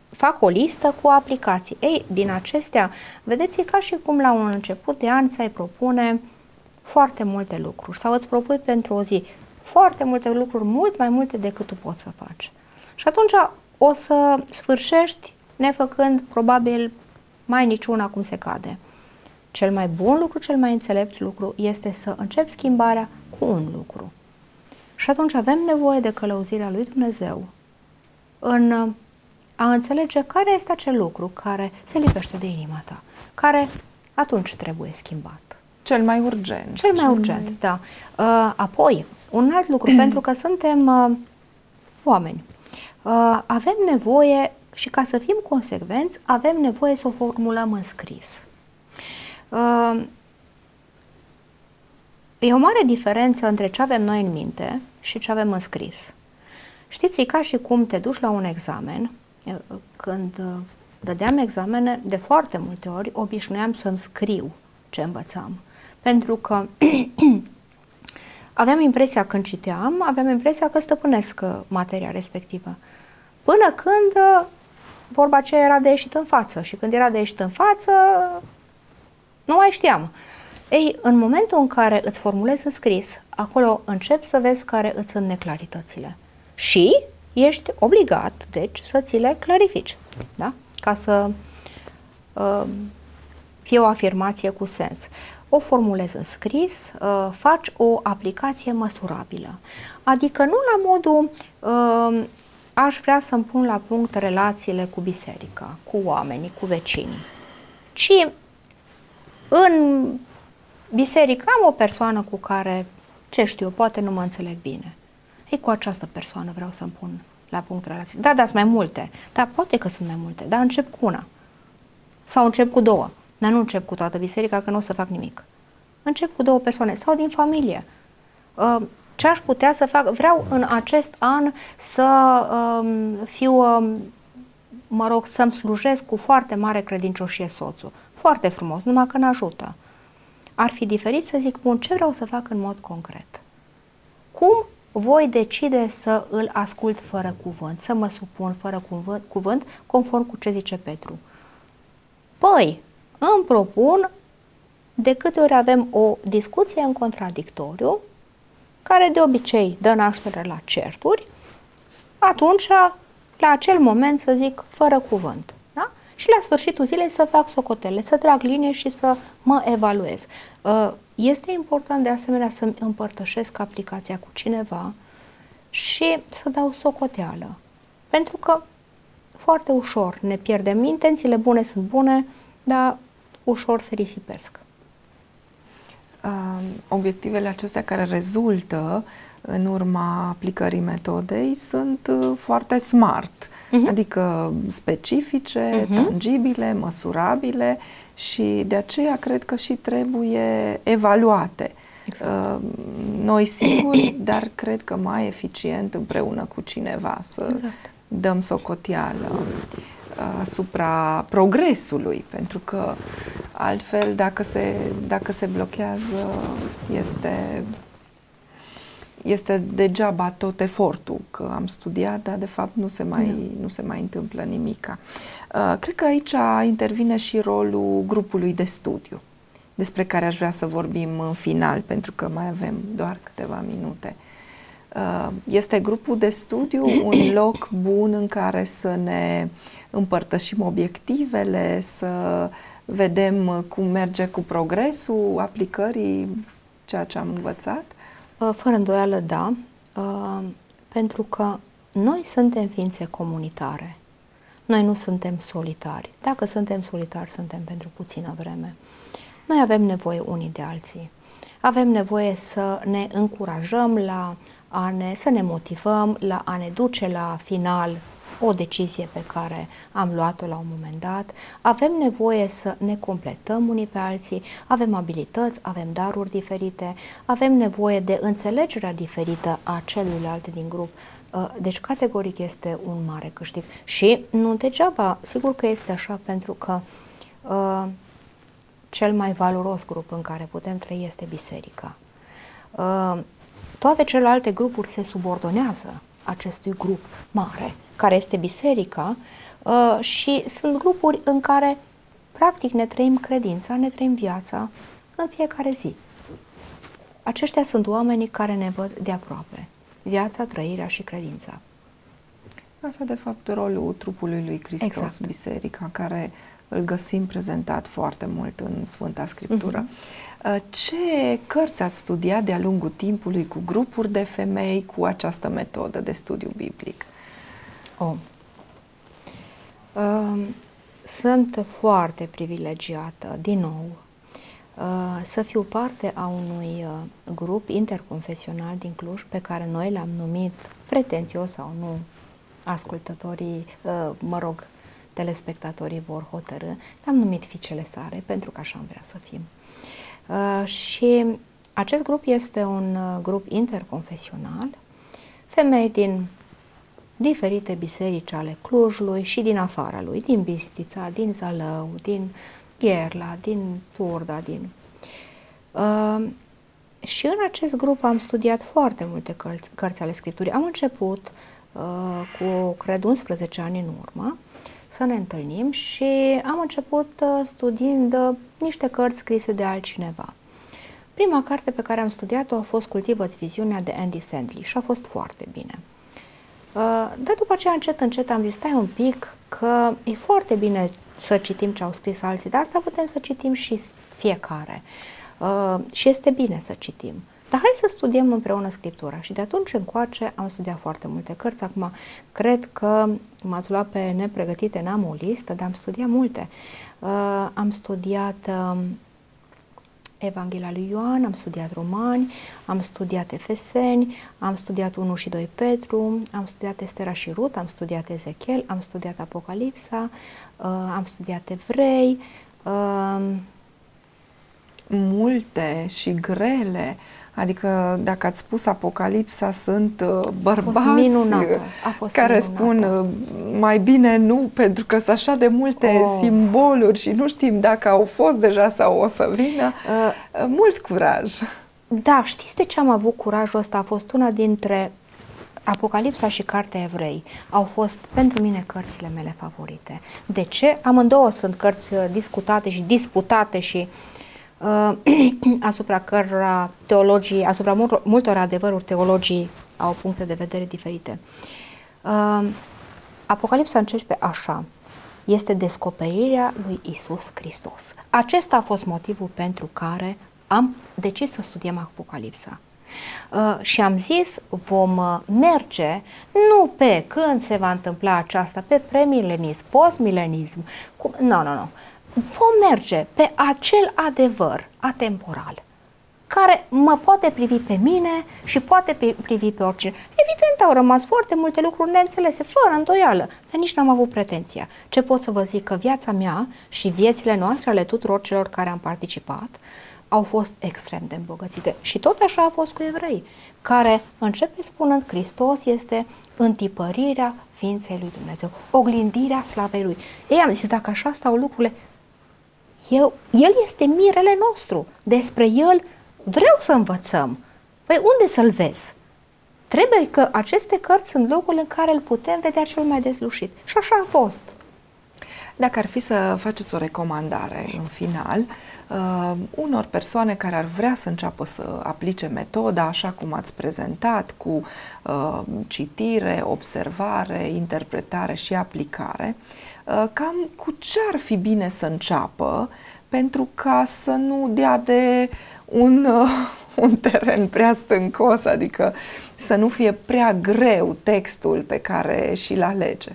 fac o listă cu aplicații. Ei, din acestea, vedeți, e ca și cum la un început de an ți-ai propune foarte multe lucruri sau îți propui pentru o zi foarte multe lucruri, mult mai multe decât tu poți să faci. Și atunci o să sfârșești nefăcând probabil mai niciuna cum se cade. Cel mai bun lucru, cel mai înțelept lucru este să începi schimbarea cu un lucru. Și atunci avem nevoie de călăuzirea lui Dumnezeu în a înțelege care este acel lucru care se lipește de inima ta, care atunci trebuie schimbat. Cel mai urgent. Cel mai urgent, mai... da. Uh, apoi, un alt lucru, pentru că suntem uh, oameni, uh, avem nevoie și ca să fim consecvenți, avem nevoie să o formulăm în scris. Uh, e o mare diferență între ce avem noi în minte și ce avem în scris. Știți, e ca și cum te duci la un examen, uh, când uh, dădeam examene, de foarte multe ori obișnuiam să-mi scriu ce învățam. Pentru că aveam impresia când citeam, aveam impresia că stăpânesc uh, materia respectivă. Până când uh, vorba aceea era de ieșit în față și când era de ieșit în față, nu mai știam. Ei, în momentul în care îți formulezi în scris, acolo începi să vezi care îți sunt neclaritățile. Și ești obligat, deci, să ți le clarifici, da? Ca să uh, fie o afirmație cu sens o formulezi în scris, uh, faci o aplicație măsurabilă. Adică nu la modul uh, aș vrea să-mi pun la punct relațiile cu biserica, cu oamenii, cu vecinii, ci în biserică am o persoană cu care, ce știu, poate nu mă înțeleg bine. Ei, cu această persoană vreau să-mi pun la punct relații. Da, da, sunt mai multe. Da, poate că sunt mai multe, dar încep cu una. Sau încep cu două. Dar nu încep cu toată biserica, că nu o să fac nimic. Încep cu două persoane sau din familie. Uh, ce aș putea să fac? Vreau în acest an să um, fiu, um, mă rog, să-mi slujesc cu foarte mare credincioșie soțul. Foarte frumos, numai că n-ajută. Ar fi diferit să zic, bun, ce vreau să fac în mod concret? Cum voi decide să îl ascult fără cuvânt, să mă supun fără cuvânt, cuvânt conform cu ce zice Petru? Păi, îmi propun de câte ori avem o discuție în contradictoriu, care de obicei dă naștere la certuri, atunci, la acel moment, să zic, fără cuvânt. Da? Și la sfârșitul zilei să fac socotele, să trag linie și să mă evaluez. Uh, este important de asemenea să împărtășesc aplicația cu cineva și să dau socoteală. Pentru că foarte ușor ne pierdem. Intențiile bune sunt bune, dar ușor se risipesc. Uh, obiectivele acestea care rezultă în urma aplicării metodei sunt uh, foarte smart, uh-huh. adică specifice, uh-huh. tangibile, măsurabile și de aceea cred că și trebuie evaluate. Exact. Uh, noi singuri, dar cred că mai eficient împreună cu cineva să exact. dăm socoteală uh, asupra progresului, pentru că altfel dacă se, dacă se blochează este este degeaba tot efortul, că am studiat, dar de fapt nu se mai, da. nu se mai întâmplă nimica. Uh, cred că aici intervine și rolul grupului de studiu, despre care aș vrea să vorbim în final, pentru că mai avem doar câteva minute. Uh, este grupul de studiu un loc bun în care să ne împărtășim obiectivele, să vedem cum merge cu progresul aplicării ceea ce am învățat? Uh, fără îndoială, da, uh, pentru că noi suntem ființe comunitare. Noi nu suntem solitari. Dacă suntem solitari, suntem pentru puțină vreme. Noi avem nevoie unii de alții. Avem nevoie să ne încurajăm la a ne, să ne motivăm, la a ne duce la final o decizie pe care am luat-o la un moment dat, avem nevoie să ne completăm unii pe alții, avem abilități, avem daruri diferite, avem nevoie de înțelegerea diferită a celuilalt din grup. Uh, deci, categoric, este un mare câștig. Și nu degeaba, sigur că este așa, pentru că uh, cel mai valoros grup în care putem trăi este biserica. Uh, toate celelalte grupuri se subordonează acestui grup mare, care este biserica, uh, și sunt grupuri în care practic ne trăim credința, ne trăim viața în fiecare zi. Aceștia sunt oamenii care ne văd de aproape. Viața, trăirea și credința. Asta, de fapt, rolul trupului lui Hristos, exact. biserica, care îl găsim prezentat foarte mult în Sfânta Scriptură. Uh-huh. Ce cărți ați studiat de-a lungul timpului cu grupuri de femei cu această metodă de studiu biblic? Oh. Uh, sunt foarte privilegiată, din nou, uh, să fiu parte a unui uh, grup interconfesional din Cluj pe care noi l-am numit pretențios sau nu, ascultătorii, uh, mă rog, telespectatorii vor hotărâ, l-am numit Ficele Sare pentru că așa am vrea să fim. Uh, și acest grup este un uh, grup interconfesional, femei din diferite biserici ale Clujului și din afara lui, din Bistrița, din Zalău, din Gherla, din Turda, din... Uh, și în acest grup am studiat foarte multe cărți, cărți ale Scripturii. Am început uh, cu, cred, 11 ani în urmă, să ne întâlnim și am început uh, studiind uh, niște cărți scrise de altcineva. Prima carte pe care am studiat-o a fost Cultivă-ți viziunea de Andy Sandley și a fost foarte bine. Uh, dar după aceea încet, încet am zis, stai un pic, că e foarte bine să citim ce au scris alții, dar asta putem să citim și fiecare. Uh, și este bine să citim. Dar hai să studiem împreună Scriptura. Și de atunci încoace am studiat foarte multe cărți. Acum, cred că m-ați luat pe nepregătite, n-am o listă, dar am studiat multe. Uh, am studiat uh, Evanghelia lui Ioan, am studiat Romani, am studiat Efeseni, am studiat 1 și 2 Petru, am studiat Estera și Rut, am studiat Ezechiel, am studiat Apocalipsa, uh, am studiat Evrei. Uh, Multe și grele Adică dacă ați spus Apocalipsa, sunt uh, bărbați a fost minunată. A fost care minunată. spun uh, mai bine nu, pentru că sunt așa de multe oh. simboluri și nu știm dacă au fost deja sau o să vină. Uh, uh, mult curaj. Da, știți de ce am avut curajul ăsta? A fost una dintre Apocalipsa și Cartea Evrei au fost pentru mine cărțile mele favorite. De ce? Amândouă sunt cărți discutate și disputate și uh, uh, asupra cărora teologii, asupra multor, multor adevăruri teologii au puncte de vedere diferite. Uh, Apocalipsa începe așa. Este descoperirea lui Isus Hristos. Acesta a fost motivul pentru care am decis să studiem Apocalipsa. Uh, și am zis, vom uh, merge nu pe când se va întâmpla aceasta, pe premilenism, postmilenism, nu, nu, nu. Vom merge pe acel adevăr atemporal care mă poate privi pe mine și poate privi pe oricine. Evident, au rămas foarte multe lucruri neînțelese, fără îndoială, dar nici n-am avut pretenția. Ce pot să vă zic? Că viața mea și viețile noastre ale tuturor celor care am participat au fost extrem de îmbogățite. Și tot așa a fost cu evrei, care începe spunând Hristos este întipărirea ființei lui Dumnezeu, oglindirea slavei lui. Ei am zis, dacă așa stau lucrurile, eu, el este mirele nostru. Despre el vreau să învățăm. Păi unde să-l vezi? Trebuie că aceste cărți sunt locul în care îl putem vedea cel mai deslușit. Și așa a fost. Dacă ar fi să faceți o recomandare în final, uh, unor persoane care ar vrea să înceapă să aplice metoda așa cum ați prezentat, cu uh, citire, observare, interpretare și aplicare, uh, cam cu ce ar fi bine să înceapă pentru ca să nu dea de un, uh, un teren prea stâncos, adică să nu fie prea greu textul pe care și-l alege.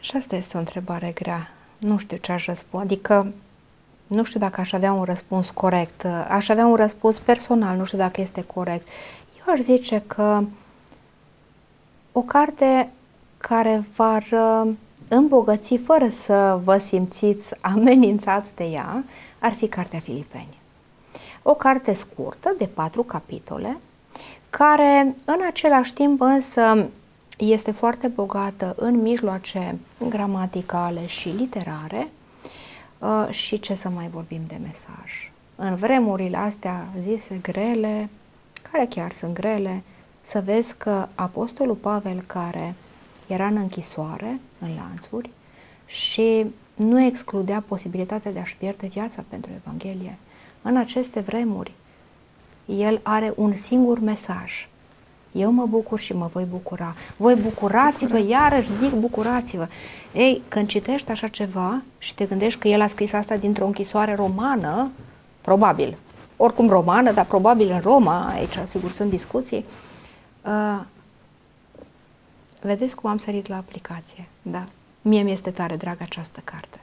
Și asta este o întrebare grea. Nu știu ce aș răspunde. Adică nu știu dacă aș avea un răspuns corect. Aș avea un răspuns personal, nu știu dacă este corect. Eu aș zice că o carte care va îmbogăți fără să vă simțiți amenințați de ea ar fi Cartea Filipeni. O carte scurtă de patru capitole, care în același timp însă este foarte bogată în mijloace gramaticale și literare uh, și ce să mai vorbim de mesaj. În vremurile astea zise grele, care chiar sunt grele, să vezi că Apostolul Pavel, care era în închisoare, în lanțuri, și nu excludea posibilitatea de a-și pierde viața pentru Evanghelie. În aceste vremuri, el are un singur mesaj. Eu mă bucur și mă voi bucura. Voi bucurați-vă, iarăși zic bucurați-vă. Ei, când citești așa ceva și te gândești că el a scris asta dintr-o închisoare romană, probabil, oricum romană, dar probabil în Roma, aici sigur sunt discuții, uh, vedeți cum am sărit la aplicație, da? Mie mi-este tare dragă această carte.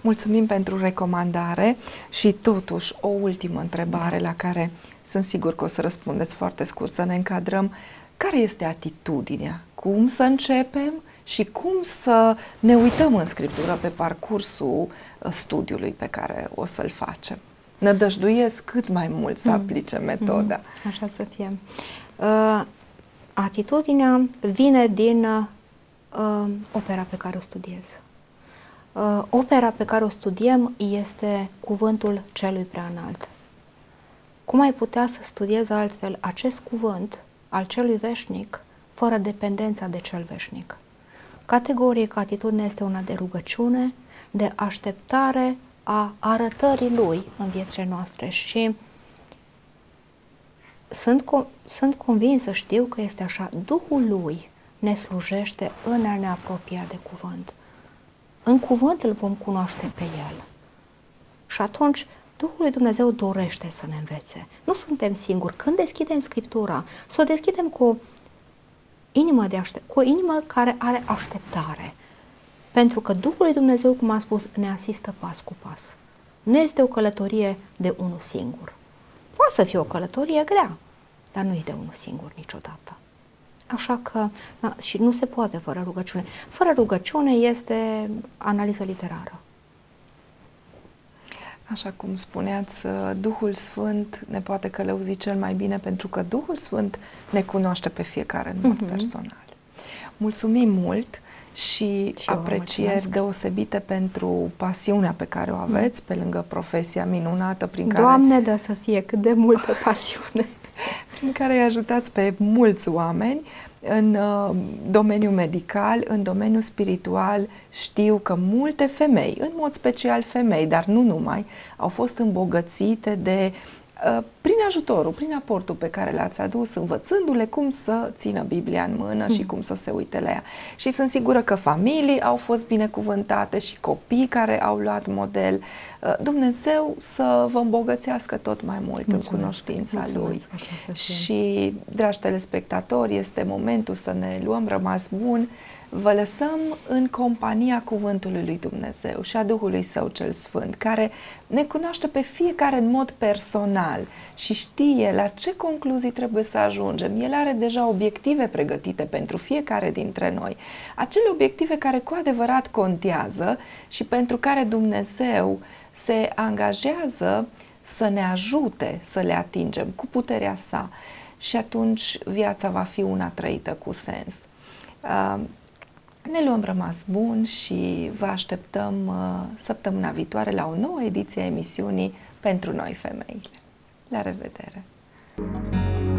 Mulțumim pentru recomandare și totuși o ultimă întrebare la care sunt sigur că o să răspundeți foarte scurt, să ne încadrăm. Care este atitudinea? Cum să începem și cum să ne uităm în scriptură pe parcursul uh, studiului pe care o să-l facem? Nădăjduiesc cât mai mult să mm. aplice metoda. Mm. Așa să fie. Uh, atitudinea vine din uh, uh, opera pe care o studiez. Uh, opera pe care o studiem este cuvântul celui prea înalt. Cum ai putea să studiezi altfel acest cuvânt al celui veșnic fără dependența de cel veșnic? Categorie că atitudinea este una de rugăciune, de așteptare a arătării lui în viețile noastre și sunt, sunt convinsă, știu că este așa, Duhul lui ne slujește în a ne apropia de cuvânt. În cuvânt îl vom cunoaște pe el. Și atunci Duhul lui Dumnezeu dorește să ne învețe. Nu suntem singuri. Când deschidem Scriptura, să o deschidem cu o inimă, de aștept, cu o inimă care are așteptare. Pentru că Duhul lui Dumnezeu, cum am spus, ne asistă pas cu pas. Nu este o călătorie de unul singur. Poate să fie o călătorie grea, dar nu e de unul singur niciodată. Așa că, da, și nu se poate fără rugăciune. Fără rugăciune este analiză literară. Așa cum spuneați, Duhul Sfânt ne poate călăuzi cel mai bine pentru că Duhul Sfânt ne cunoaște pe fiecare în mod uh-huh. personal. Mulțumim mult și, și aprecieri deosebite pentru pasiunea pe care o aveți, mm. pe lângă profesia minunată prin care... Doamne, da să fie cât de multă pasiune! Prin care îi ajutați pe mulți oameni în uh, domeniul medical, în domeniul spiritual. Știu că multe femei, în mod special femei, dar nu numai, au fost îmbogățite de Uh, prin ajutorul, prin aportul pe care l-ați adus, învățându-le cum să țină Biblia în mână mm. și cum să se uite la ea. Și sunt sigură că familii au fost binecuvântate și copii care au luat model. Uh, Dumnezeu să vă îmbogățească tot mai mult Mulțumesc. în cunoștința Mulțumesc. Lui. Și, dragi telespectatori, este momentul să ne luăm rămas bun vă lăsăm în compania Cuvântului lui Dumnezeu și a Duhului Său cel Sfânt, care ne cunoaște pe fiecare în mod personal și știe la ce concluzii trebuie să ajungem. El are deja obiective pregătite pentru fiecare dintre noi, acele obiective care cu adevărat contează și pentru care Dumnezeu se angajează să ne ajute să le atingem cu puterea sa și atunci viața va fi una trăită cu sens. Uh, ne luăm rămas bun și vă așteptăm uh, săptămâna viitoare la o nouă ediție a emisiunii Pentru noi femeile. La revedere! thank you